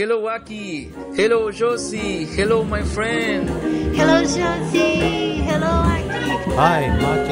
Hello, Aki. Hello, Josie. Hello, my friend. Hello, Josie. Hello, Aki. はい、マー